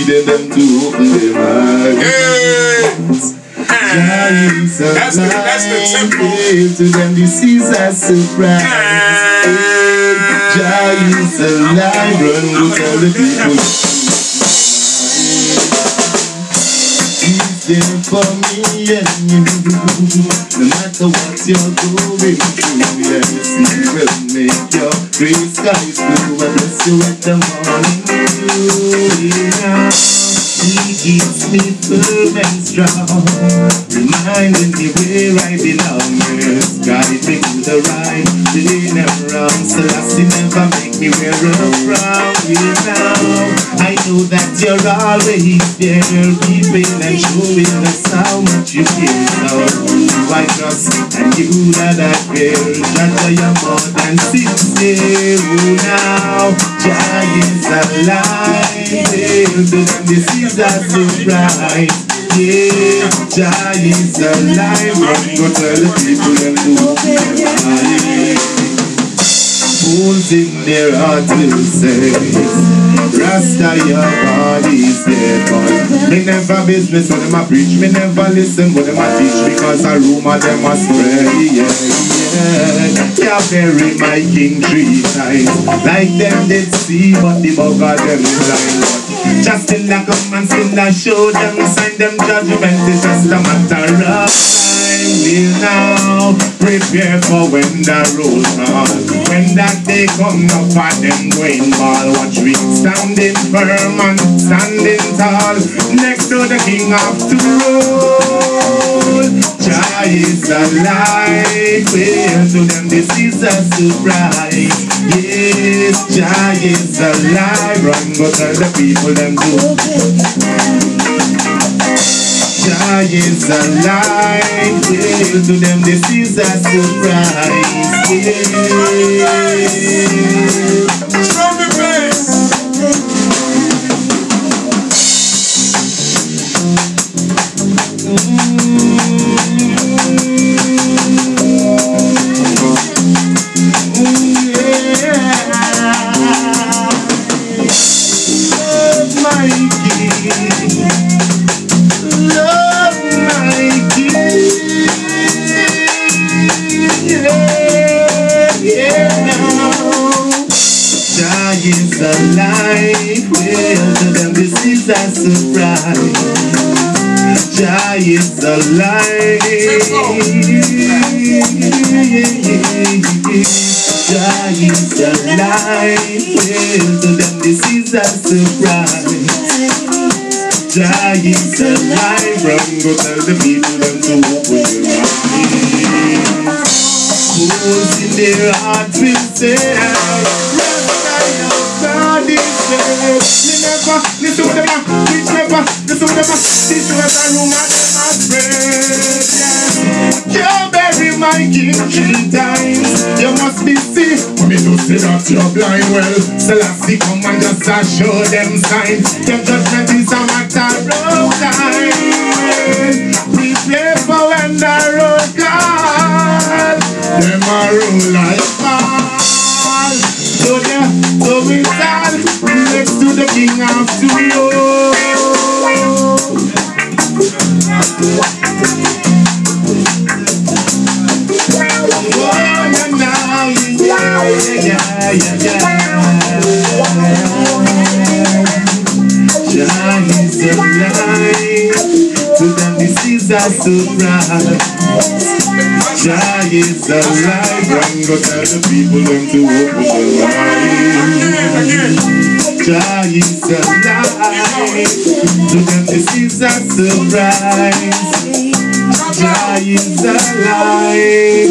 Leading them to open their. Jah is That's the- that's the to them, this is a surprise. Is alive. Run, go tell the people. He's there for me and you. No matter what you're going through, yeah, He will make your gray skies blue. I bless you with the morning. Yeah. He keeps me firm and strong, reminding me where I belong. Yes, guide me to the right, lean and wrong. Celestia never make me wear a frown. Yeah, now I know that you're always there, keeping and showing us how much you care. So I trust and you that I care. That I am more than sincere. Oh, now Jah is alive. Them, this is a surprise. Yeah, Jah is alive. Run, go tell the people them to eyes. Fools in their heart will say, Rasta, your body's me never business when them a preach, me never listen when them a teach, because a rumor them a spread, yeah, yeah. Yeah, bury my king three times, like them did see, but the bugger them blind, just still like a man, still a show them sign, them judgment is just a matter of time, will now prepare for when the roll call, when that day come up at them going ball, watch we standing firm and standing tall, next to the king of the road. Jah is alive, well to them this is a surprise. Yes, Jah is alive, run go tell the people them do. Jah is alive, to them this is a surprise. Drum and bass. Love my king. Love Yeah, now. Is alive. Well, to them this is a surprise. Is alive. Is alive. Well, to them this is a surprise. Is alive. Run, go tell the people them to open. Fools in their hearts will say, God never a a you a a. You bury my king. You must be sick. Me do say that you're blind. Well, Selassie come and just a show them signs. Your judgment is a matter of time. Prepare for when the road call. Them a rule like ball. So yeah, so we stand next to the king of studio. Yeah, yeah, yeah. This a surprise. Jah is alive. Run go tell the people them to open the eyes. Jah is alive. To them this is a surprise. Jah is alive.